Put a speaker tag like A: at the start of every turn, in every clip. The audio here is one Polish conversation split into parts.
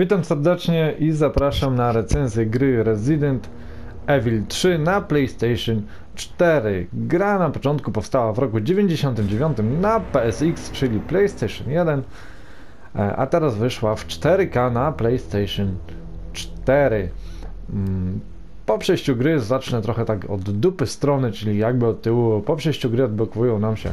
A: Witam serdecznie i zapraszam na recenzję gry Resident Evil 3 na PlayStation 4. Gra na początku powstała w roku 99 na PSX, czyli PlayStation 1, e, a teraz wyszła w 4K na PlayStation 4. Po przejściu gry zacznę trochę tak od dupy strony, czyli jakby od tyłu. Po przejściu gry odblokowują nam się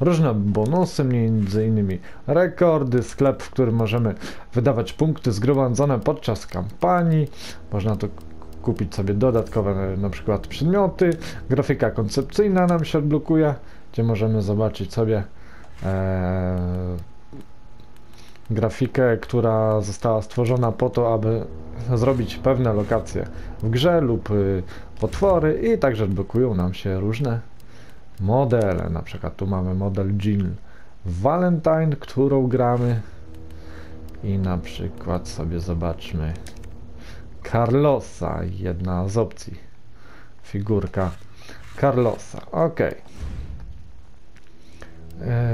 A: różne bonusy, między innymi rekordy, sklep, w którym możemy wydawać punkty zgromadzone podczas kampanii. Można tu kupić sobie dodatkowe na przykład przedmioty. Grafika koncepcyjna nam się odblokuje, gdzie możemy zobaczyć sobie e, grafikę, która została stworzona po to, aby zrobić pewne lokacje w grze lub y, potwory i także odblokują nam się różne modele. Na przykład tu mamy model Jill Valentine, którą gramy i na przykład sobie zobaczmy Carlosa, jedna z opcji. Figurka Carlosa. Ok. E,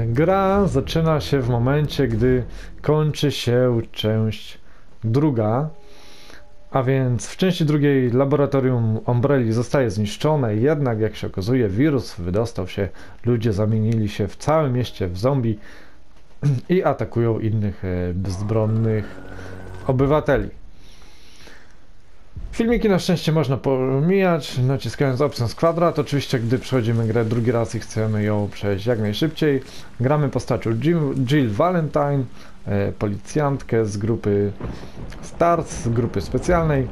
A: Gra zaczyna się w momencie, gdy kończy się część druga. A więc w części drugiej laboratorium Umbrelli zostaje zniszczone, jednak jak się okazuje wirus wydostał się, ludzie zamienili się w całym mieście w zombie i atakują innych e, bezbronnych obywateli. Filmiki na szczęście można pomijać, naciskając opcję z kwadrat. Oczywiście, gdy przechodzimy grę drugi raz i chcemy ją przejść jak najszybciej, gramy postacią Jill, Jill Valentine, e, policjantkę z grupy Stars, z grupy specjalnej,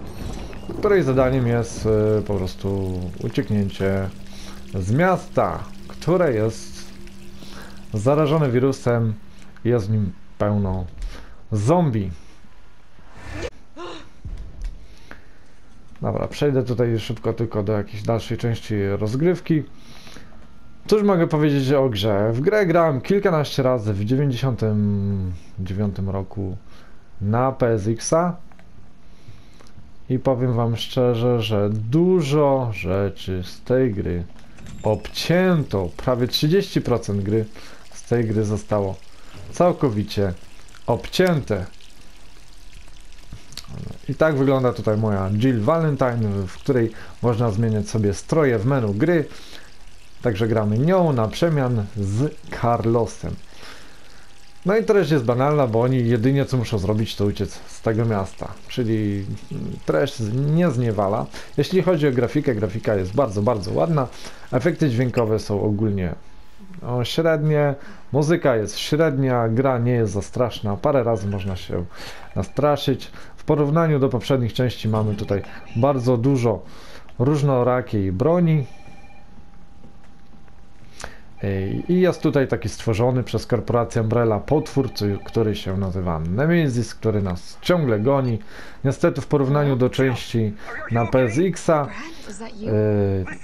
A: której zadaniem jest e, po prostu ucieknięcie z miasta, które jest zarażone wirusem i jest w nim pełno zombie. Dobra, przejdę tutaj szybko tylko do jakiejś dalszej części rozgrywki. Cóż mogę powiedzieć o grze? W grę grałem kilkanaście razy w 99 roku na PSX-a i powiem wam szczerze, że dużo rzeczy z tej gry obcięto. Prawie 30% gry z tej gry zostało całkowicie obcięte. I tak wygląda tutaj moja Jill Valentine, w której można zmieniać sobie stroje w menu gry. Także gramy nią na przemian z Carlosem. No i treść jest banalna, bo oni jedynie co muszą zrobić to uciec z tego miasta. Czyli treść nie zniewala. Jeśli chodzi o grafikę, grafika jest bardzo, bardzo ładna. Efekty dźwiękowe są ogólnie średnie. Muzyka jest średnia, gra nie jest za straszna. Parę razy można się nastraszyć. Porównaniu do poprzednich części mamy tutaj bardzo dużo różnorakiej broni. I jest tutaj taki stworzony przez korporację Umbrella potwór, który się nazywa Nemesis, który nas ciągle goni. Niestety w porównaniu do części na PSX-a,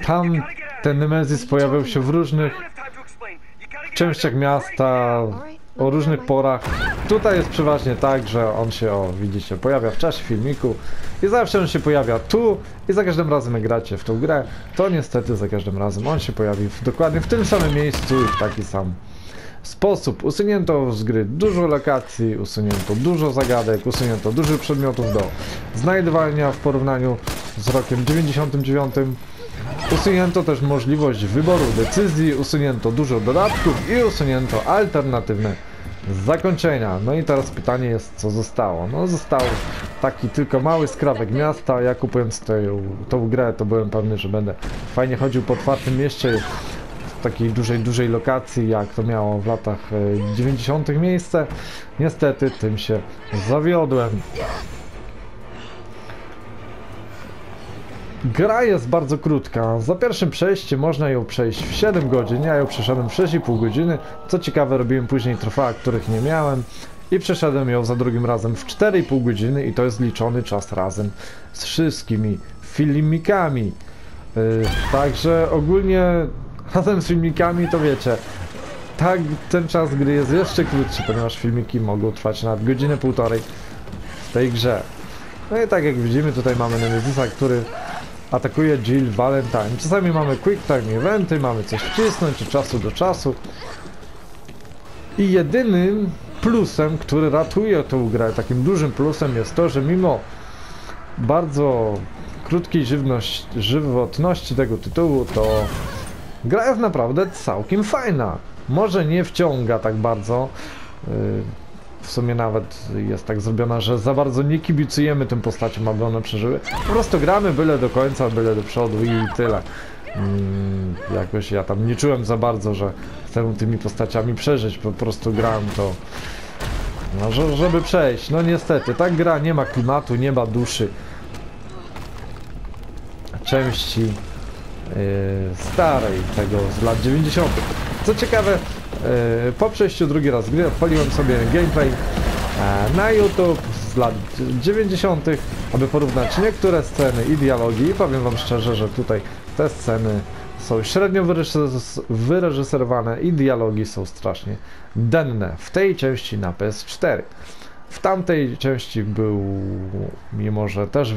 A: tam ten Nemesis pojawiał się w różnych częściach miasta, o różnych porach. Tutaj jest przeważnie tak, że on się, o widzicie, pojawia w czasie filmiku i zawsze on się pojawia tu i za każdym razem jak gracie w tą grę, to niestety za każdym razem on się pojawi w, dokładnie w tym samym miejscu i w taki sam sposób. Usunięto z gry dużo lokacji, usunięto dużo zagadek, usunięto dużo przedmiotów do znajdowania w porównaniu z rokiem 99. Usunięto też możliwość wyboru decyzji, usunięto dużo dodatków i usunięto alternatywne zakończenia. No i teraz pytanie jest, co zostało? No został taki tylko mały skrawek miasta. Ja kupując tę, tą grę, to byłem pewny, że będę fajnie chodził po otwartym mieście w takiej dużej, dużej lokacji, jak to miało w latach 90. miejsce. Niestety tym się zawiodłem. Gra jest bardzo krótka. Za pierwszym przejściem można ją przejść w 7 godzin. Ja ją przeszedłem w 6,5 godziny. Co ciekawe, robiłem później trofea, których nie miałem. I przeszedłem ją za drugim razem w 4,5 godziny i to jest liczony czas razem z wszystkimi filmikami. Yy, także ogólnie razem z filmikami to wiecie, tak ten czas gry jest jeszcze krótszy, ponieważ filmiki mogą trwać nawet godzinę, półtorej w tej grze. No i tak jak widzimy tutaj mamy Nemezisa, który atakuje Jill Valentine. Czasami mamy quick time eventy, mamy coś wcisnąć od czasu do czasu. I jedynym plusem, który ratuje tą grę, takim dużym plusem jest to, że mimo bardzo krótkiej żywność, żywotności tego tytułu, to gra jest naprawdę całkiem fajna. Może nie wciąga tak bardzo. W sumie nawet jest tak zrobiona, że za bardzo nie kibicujemy tym postaciom, aby one przeżyły. Po prostu gramy byle do końca, byle do przodu i tyle. Mm, jakoś ja tam nie czułem za bardzo, że chcę tymi postaciami przeżyć. Po prostu grałem to. No, że- żeby przejść. No niestety, ta gra nie ma klimatu, nie ma duszy części yy, starej, tego z lat 90. Co ciekawe, po przejściu drugi raz gry odpaliłem sobie gameplay e, na YouTube z lat 90., aby porównać niektóre sceny i dialogi i powiem wam szczerze, że tutaj te sceny są średnio wyreżys- wyreżyserowane i dialogi są strasznie denne. W tej części na PS4. W tamtej części był, mimo że też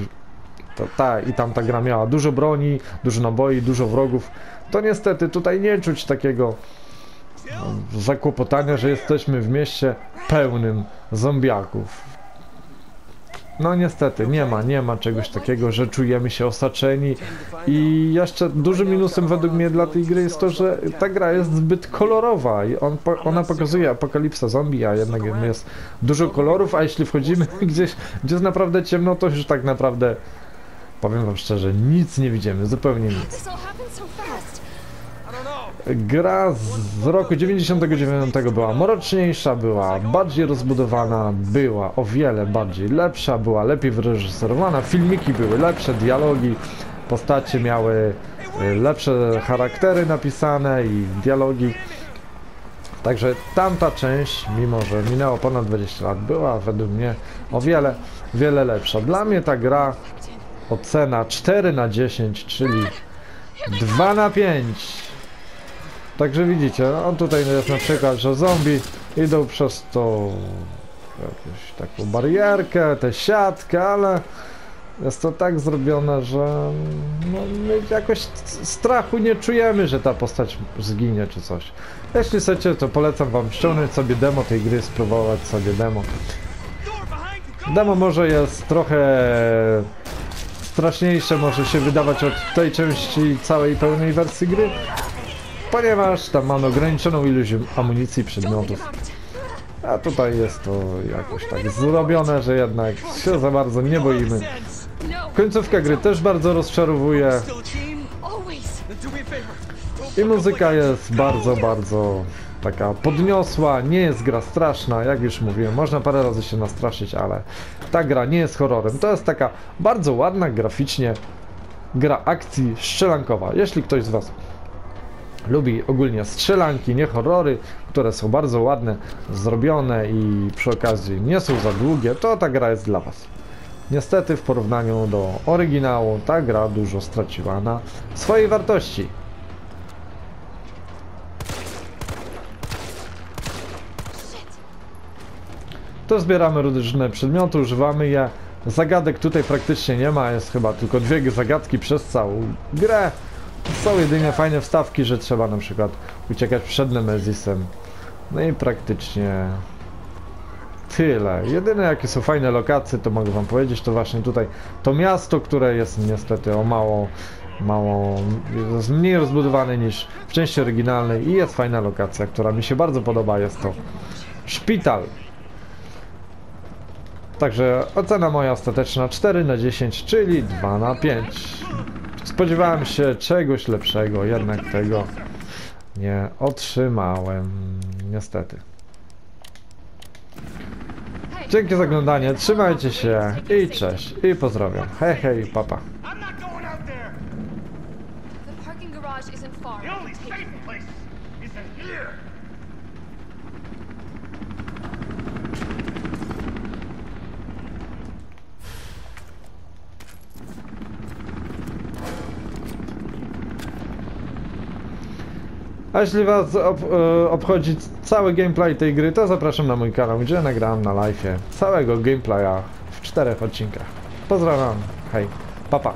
A: to ta i tamta gra miała dużo broni, dużo naboi, dużo wrogów, to niestety tutaj nie czuć takiego zakłopotania, że jesteśmy w mieście pełnym zombiaków. No niestety, nie ma, nie ma czegoś takiego, że czujemy się osaczeni i jeszcze dużym minusem według mnie dla tej gry jest to, że ta gra jest zbyt kolorowa i on, ona pokazuje apokalipsę zombie, a jednak jest dużo kolorów, a jeśli wchodzimy gdzieś, gdzie jest naprawdę ciemno, to już tak naprawdę powiem wam szczerze, nic nie widzimy, zupełnie nic. Gra z- z roku 99 była mroczniejsza, była bardziej rozbudowana, była o wiele bardziej lepsza, była lepiej wyreżyserowana, filmiki były lepsze, dialogi, postacie miały y, lepsze charaktery napisane i dialogi. Także tamta część, mimo że minęło ponad 20 lat, była według mnie o wiele, wiele lepsza. Dla mnie ta gra ocena 4 na 10, czyli 2 na 5. Także widzicie, no tutaj jest na przykład, że zombie idą przez tą jakąś taką barierkę, tę siatkę, ale jest to tak zrobione, że no, my jakoś strachu nie czujemy, że ta postać zginie czy coś. Jeśli chcecie, to polecam wam ściągnąć sobie demo tej gry, spróbować sobie demo. Demo może jest trochę straszniejsze, może się wydawać od tej części całej pełnej wersji gry, ponieważ tam mamy ograniczoną ilość amunicji przedmiotów. A tutaj jest to jakoś tak zrobione, że jednak się za bardzo nie boimy. Końcówka gry też bardzo rozczarowuje i muzyka jest bardzo, bardzo taka podniosła, nie jest gra straszna, jak już mówiłem, można parę razy się nastraszyć, ale ta gra nie jest horrorem. To jest taka bardzo ładna graficznie gra akcji strzelankowa. Jeśli ktoś z Was lubi ogólnie strzelanki, nie horrory, które są bardzo ładne, zrobione i przy okazji nie są za długie, to ta gra jest dla Was. Niestety w porównaniu do oryginału ta gra dużo straciła na swojej wartości. To zbieramy różne przedmioty, używamy je. Zagadek tutaj praktycznie nie ma, jest chyba tylko dwie zagadki przez całą grę. Są jedynie fajne wstawki, że trzeba na przykład uciekać przed Nemezisem. No i praktycznie tyle. Jedyne jakie są fajne lokacje, to mogę wam powiedzieć, to właśnie tutaj to miasto, które jest niestety o mało, mało, jest mniej rozbudowane niż w części oryginalnej i jest fajna lokacja, która mi się bardzo podoba, jest to szpital. Także ocena moja ostateczna 4 na 10, czyli 2 na 5. Spodziewałem się czegoś lepszego, jednak tego nie otrzymałem. Niestety. Dzięki za oglądanie, trzymajcie się i cześć i pozdrawiam. Hej hej, papa. A jeśli was ob, e, obchodzi cały gameplay tej gry, to zapraszam na mój kanał, gdzie nagrałem na live całego gameplaya w czterech odcinkach. Pozdrawiam, hej, papa.